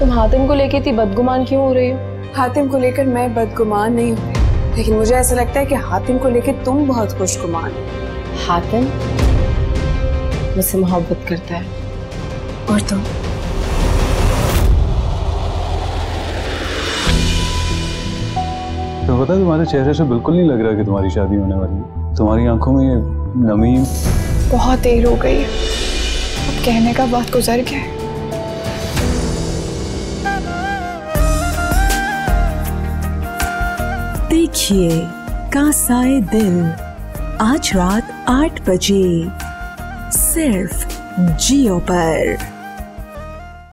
तुम हातिम को लेके इतनी बदगुमान क्यों हो रही हो? हातिम को लेकर मैं बदगुमान नहीं हूँ लेकिन मुझे ऐसा लगता है कि हातिम को लेकर तुम बहुत खुशगुमान हो। हातिम मुझसे मोहब्बत करता है। और तुम? तो पता है तुम्हारे चेहरे से बिल्कुल नहीं लग रहा कि तुम्हारी शादी होने वाली है। तुम्हारी आँखों में नमी बहुत देर हो गई। अब कहने का बात गुजर गया है। देखिए कासाए दिल आज रात आठ बजे सिर्फ़ जियो पर।